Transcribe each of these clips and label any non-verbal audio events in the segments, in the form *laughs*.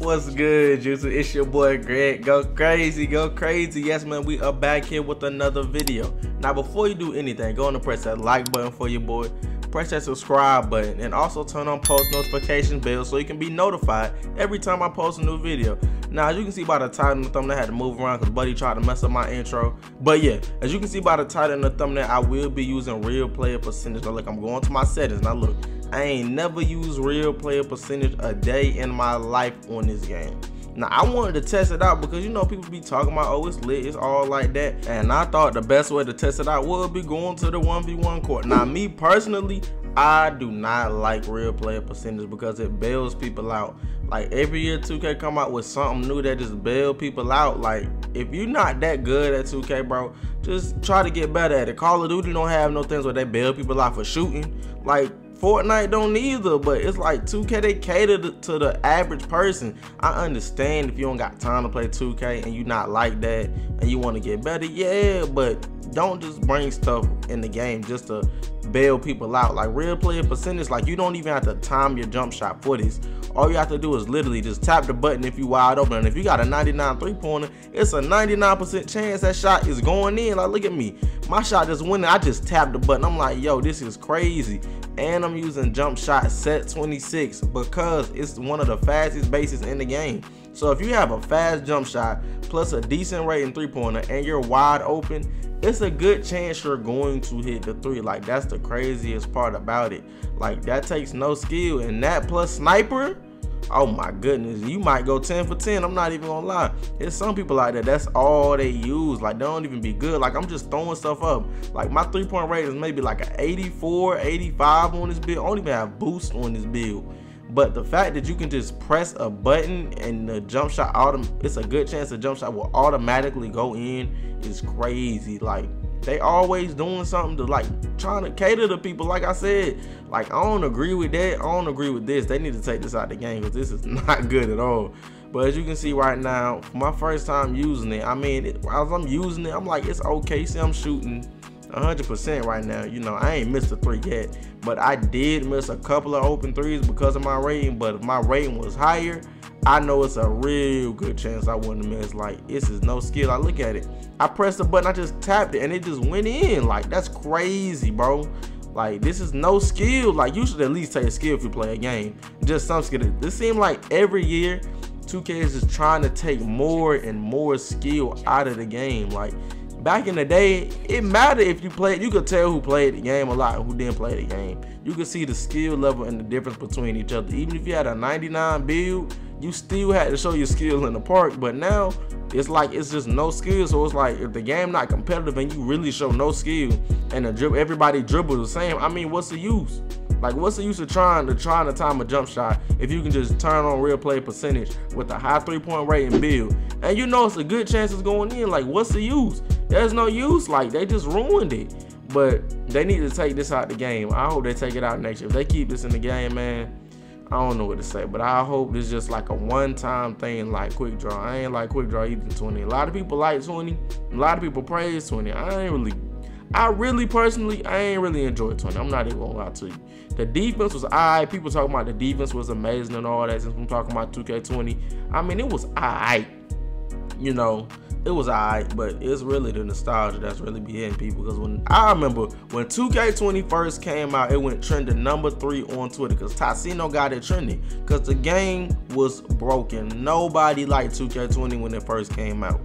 What's good, Juicy? It's your boy Greg. Go crazy, go crazy. Yes, man, we are back here with another video. Now, before you do anything, go on and press that like button for your boy. Press that subscribe button and also turn on post notification bell so you can be notified every time I post a new video. Now, as you can see by the title and the thumbnail, I had to move around because Buddy tried to mess up my intro. But yeah, as you can see by the title and the thumbnail, I will be using real player percentage. Now, look, I'm going to my settings. Now, look. I ain't never used real player percentage a day in my life on this game. Now I wanted to test it out because you know people be talking about oh it's lit, it's all like that. And I thought the best way to test it out would be going to the 1v1 court. Now me personally, I do not like real player percentage because it bails people out. Like every year 2K come out with something new that just bail people out. Like if you're not that good at 2K, bro, just try to get better at it. Call of Duty don't have no things where they bail people out for shooting. Like Fortnite don't either, but it's like 2K they cater to the average person. I understand if you don't got time to play 2K and you not like that and you want to get better, yeah, but don't just bring stuff in the game just to bail people out. Like real player percentage, like you don't even have to time your jump shot for this. All you have to do is literally just tap the button if you wide open. And if you got a 99 three-pointer, it's a 99% chance that shot is going in. Like look at me. My shot just went in. I just tapped the button. I'm like, yo, this is crazy and I'm using jump shot set 26 because it's one of the fastest bases in the game. So if you have a fast jump shot plus a decent rating three pointer and you're wide open, it's a good chance you're going to hit the three. Like that's the craziest part about it. Like that takes no skill and that plus sniper, oh my goodness, you might go 10 for 10. I'm not even gonna lie. There's some people like that. That's all they use. Like they don't even be good. Like I'm just throwing stuff up. Like my three point rate is maybe like an 84, 85 on this build. I don't even have boost on this build. But the fact that you can just press a button and the jump shot autom it's a good chance the jump shot will automatically go in is crazy. Like they always doing something to like trying to cater to people. Like I said, like I don't agree with that. I don't agree with this. They need to take this out of the game because this is *laughs* not good at all. But as you can see right now, my first time using it, I mean, as I'm using it, I'm like, it's okay. See, I'm shooting 100% right now. You know, I ain't missed a three yet, but I did miss a couple of open threes because of my rating. But if my rating was higher, I know it's a real good chance I wouldn't miss. Like, this is no skill. I look at it. I pressed the button, I just tapped it, and it just went in. Like, that's crazy, bro. Like, this is no skill. Like, you should at least take a skill if you play a game. Just some skill. This seems like every year, 2K is just trying to take more and more skill out of the game. Like, back in the day, it mattered if you played. You could tell who played the game a lot and who didn't play the game. You could see the skill level and the difference between each other. Even if you had a 99 build, you still had to show your skill in the park. But now it's like it's just no skill. So it's like if the game not competitive and you really show no skill and dribble everybody dribble the same, I mean what's the use? Like what's the use of trying to trying to time a jump shot if you can just turn on real play percentage with a high three-point rating build? And you know it's a good chance it's going in. Like what's the use? There's no use. Like they just ruined it. But they need to take this out the game. I hope they take it out next year. If they keep this in the game, man, I don't know what to say, but I hope it's just like a one-time thing like Quick Draw. I ain't like Quick Draw either 20. A lot of people like 20. A lot of people praise 20. I ain't really, I really personally, I ain't really enjoyed 20. I'm not even gonna lie to you. The defense was alright. People talking about the defense was amazing and all that since I'm talking about 2K20. I mean, it was alright. You know, it was alright, but it's really the nostalgia that's really behind people. Because when I remember when 2K20 first came out, it went trending number three on Twitter because Tyceno got it trending. Because the game was broken. Nobody liked 2K20 when it first came out.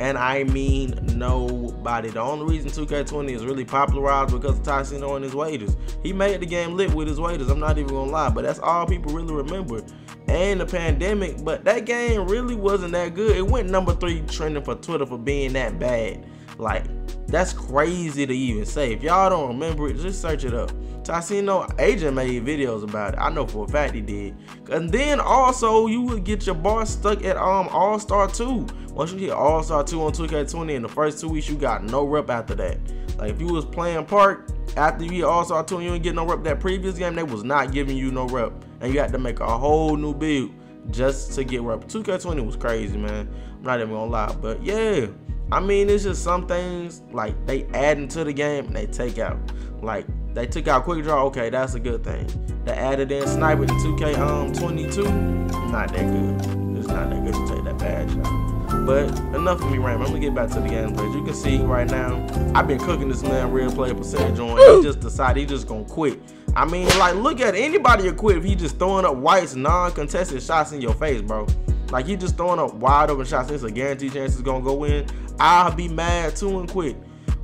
And I mean nobody. The only reason 2K20 is really popularized because of Tyceno and his waiters. He made the game lit with his waiters. I'm not even gonna lie, but that's all people really remember and the pandemic, but that game really wasn't that good. It went number three trending for Twitter for being that bad. Like, that's crazy to even say. If y'all don't remember it, just search it up. Tyceno agent made videos about it. I know for a fact he did. And then also you would get your bar stuck at um All Star 2. Once you hit All Star 2 on 2K20 in the first two weeks, you got no rep after that. Like if you was playing Park after you hit All Star 2 and you didn't get no rep that previous game, they was not giving you no rep. And you had to make a whole new build just to get rep. 2K20 was crazy, man. I'm not even gonna lie. But yeah, I mean, it's just some things like they add into the game and they take out. Like they took out quick draw, okay, that's a good thing. They added in sniper to 2K um 22, not that good. It's not that good to take that bad shot. But enough of me ranting. I'm gonna get back to the gameplay. As you can see right now, I've been cooking this man real player percentage on. He just decided he just gonna quit. I mean, like, look at anybody will quit if he just throwing up whites non-contested shots in your face, bro. Like he just throwing up wide open shots. It's a guaranteed chance it's gonna go in. I'll be mad too and quit.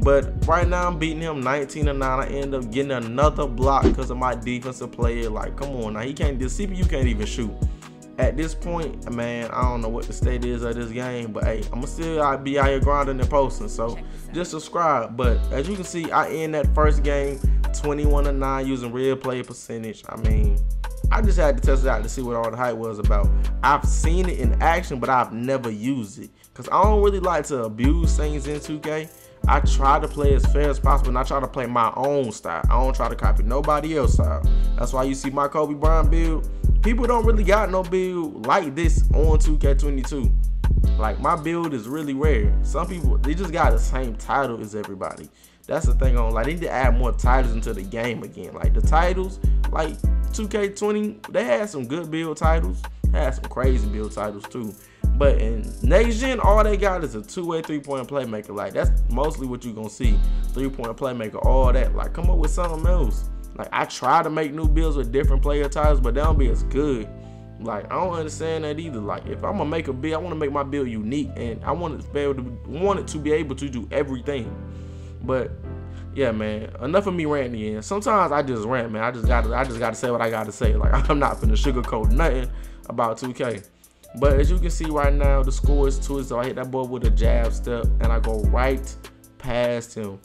But right now I'm beating him 19 to 9. I end up getting another block because of my defensive player. Like, come on now. He can't the CPU can't even shoot. At this point, man, I don't know what the state is of this game, but hey, I'ma still be out here grinding and posting. So just subscribe. But as you can see, I end that first game 21 to 9 using real play percentage. I mean, I just had to test it out to see what all the hype was about. I've seen it in action, but I've never used it. Because I don't really like to abuse things in 2K. I try to play as fair as possible and I try to play my own style. I don't try to copy nobody else's style. That's why you see my Kobe Bryant build. People don't really got no build like this on 2K22. Like my build is really rare. Some people they just got the same title as everybody. That's the thing on like they need to add more titles into the game again. Like the titles, like 2K20, they had some good build titles, had some crazy build titles too. But in next gen, all they got is a two-way three-point playmaker. Like that's mostly what you're gonna see. Three-point playmaker, all that. Like come up with something else. Like I try to make new builds with different player titles, but they don't be as good. Like I don't understand that either. Like if I'm gonna make a build, I want to make my build unique, and I want it to be able to want it to be able to do everything. But yeah, man, enough of me ranting again. Sometimes I just rant, man. I just gotta, I just gotta say what I gotta say. Like *laughs* I'm not finna sugarcoat nothing about 2K. But as you can see right now, the score is two. So I hit that ball with a jab step, and I go right past him.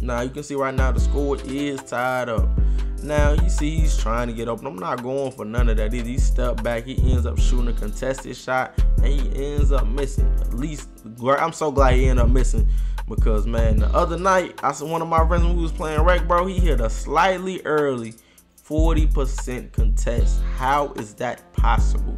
Now you can see right now the score is tied up. Now you see he's trying to get open. I'm not going for none of that. He step back. He ends up shooting a contested shot, and he ends up missing. At least I'm so glad he ended up missing because man, the other night I saw one of my friends who was playing rec, bro. He hit a slightly early 40% contest. How is that possible?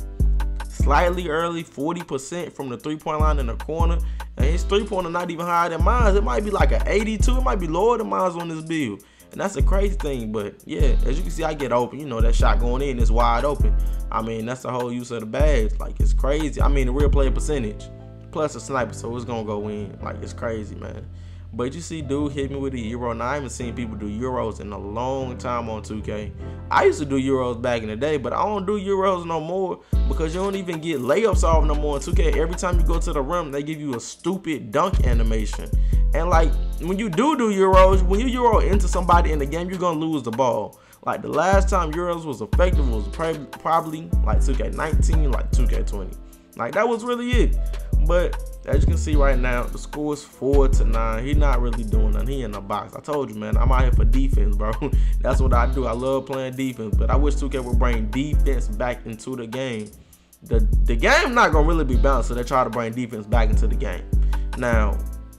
Slightly early, 40% from the three-point line in the corner. And his three-pointer not even higher than mine. It might be like an 82. It might be lower than mine on this build. And that's a crazy thing. But yeah, as you can see, I get open. You know, that shot going in is wide open. I mean, that's the whole use of the badge. Like, it's crazy. I mean, the real player percentage plus a sniper, so it's gonna go in. Like it's crazy, man. But you see, dude hit me with a euro, and I haven't seen people do euros in a long time on 2K. I used to do euros back in the day, but I don't do euros no more because you don't even get layups off no more in 2K. Every time you go to the rim, they give you a stupid dunk animation. And like when you do do euros, when you euro into somebody in the game, you're gonna lose the ball. Like the last time euros was effective was probably like 2K19, like 2K20. Like that was really it. But as you can see right now, the score is four to nine. He not really doing nothing. He in the box. I told you, man. I'm out here for defense, bro. *laughs* That's what I do. I love playing defense. But I wish 2K would bring defense back into the game. The the game not gonna really be balanced, so they try to bring defense back into the game. Now,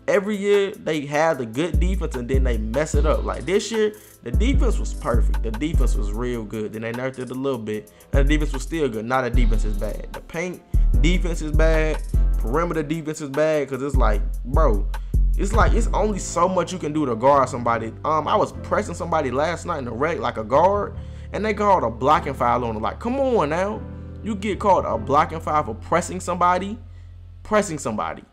every year they have the good defense and then they mess it up. Like this year, the defense was perfect. The defense was real good. Then they nerfed it a little bit, and the defense was still good. Now the defense is bad. The paint defense is bad perimeter defense is bad because it's like, bro, it's like it's only so much you can do to guard somebody. Um, I was pressing somebody last night in the rec like a guard, and they called a blocking foul on it. Like, come on now, you get called a blocking foul for pressing somebody, pressing somebody.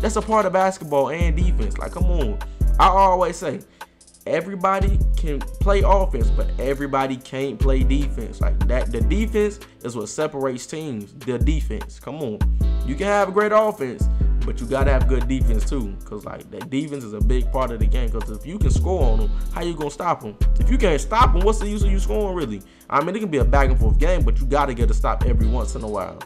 That's a part of basketball and defense. Like, come on. I always say, everybody can play offense, but everybody can't play defense. Like that, the defense is what separates teams. The defense. Come on, you can have a great offense, but you gotta have good defense too. Cause like that defense is a big part of the game. Cause if you can score on them, how you gonna stop them? If you can't stop them, what's the use of you scoring really? I mean, it can be a back and forth game, but you gotta get a stop every once in a while.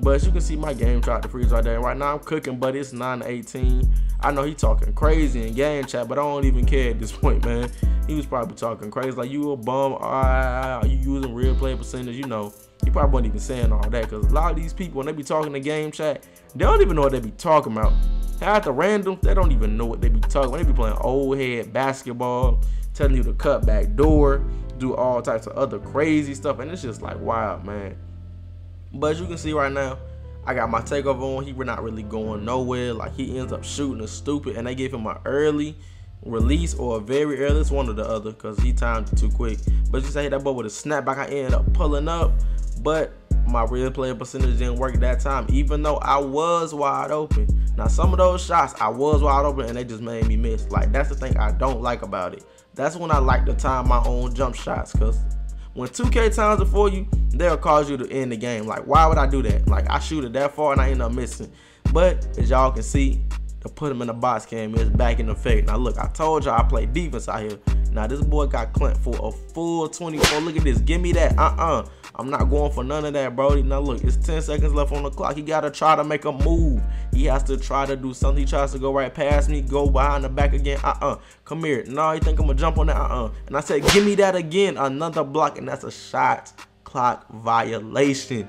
But as you can see, my game tried to freeze right there. Right now, I'm cooking, but it's 9 18. I know he talking crazy in game chat, but I don't even care at this *laughs* point, man. He was probably talking crazy, like you a bum, uh, you using real play percentage, you know. He probably wasn't even saying all that, because a lot of these people, when they be talking in game chat, they don't even know what they be talking about. Half the random, they don't even know what they be talking. They be playing old head basketball, telling you to cut back door, do all types of other crazy stuff, and it's just like, wow, man. But as you can see right now, I got my takeover on. He was not really going nowhere. Like he ends up shooting a stupid, and they gave him an early release or a very early. It's one or the other because he timed it too quick. But you say that ball with a snapback, I ended up pulling up. But my real play percentage didn't work that time, even though I was wide open. Now, some of those shots, I was wide open and they just made me miss. Like, that's the thing I don't like about it. That's when I like to time my own jump shots, because when 2K times it for you, they'll cause you to end the game. Like, why would I do that? Like, I shoot it that far and I end up missing. But as y'all can see, to put him in the box cam is back in effect. Now look, I told y'all I play defense out here. Now this boy got clamped for a full 24. Look at this. Give me that. Uh-uh. I'm not going for none of that, Brody. Now look, it's 10 seconds left on the clock. He got to try to make a move. He has to try to do something. He tries to go right past me, go behind the back again. Uh-uh. Come here. No, you think I'm to jump on that? Uh-uh. And I said, give me that again. Another block, and that's a shot clock violation.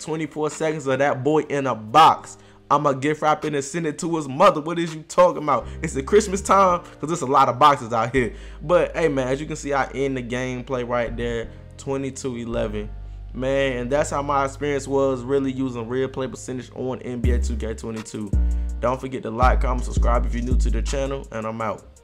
24 seconds of that boy in a box. I'ma gift wrap it and send it to his mother. What is you talking about? It's the Christmas time because there's a lot of boxes out here. But hey, man, as you can see, I end the gameplay right there, 22-11. Man, that's how my experience was really using real play percentage on NBA 2K22. Don't forget to like, comment, subscribe if you're new to the channel, and I'm out.